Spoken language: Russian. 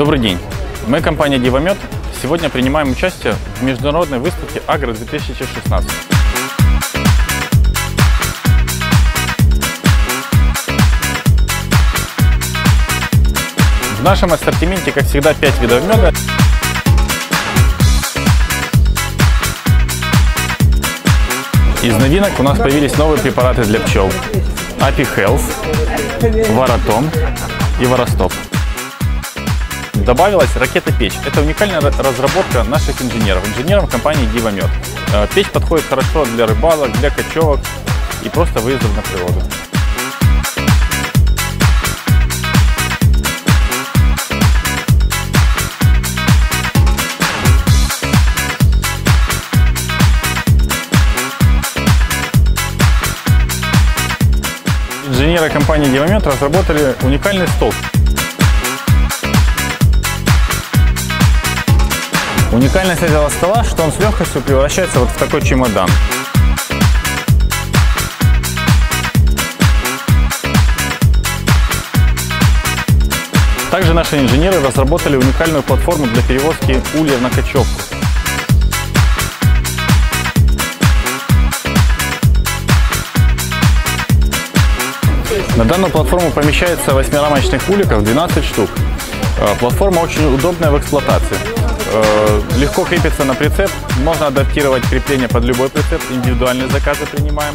Добрый день. Мы, компания «Дивомет», сегодня принимаем участие в международной выставке «Агро-2016». В нашем ассортименте, как всегда, 5 видов меда. Из новинок у нас появились новые препараты для пчел. Апи Health, Варатом и Варостоп. Добавилась ракета-печь. Это уникальная разработка наших инженеров, инженеров компании Дивомет. Э, печь подходит хорошо для рыбалок, для кочевок и просто выездов на природу. Инженеры компании Дивомет разработали уникальный стол. Уникальность этого стола, что он с легкостью превращается вот в такой чемодан. Также наши инженеры разработали уникальную платформу для перевозки ульев на кочевку. На данную платформу помещается 8-рамочных уликов 12 штук. Э, платформа очень удобная в эксплуатации. Э, легко крепится на прицеп, можно адаптировать крепление под любой прицеп, индивидуальные заказы принимаем.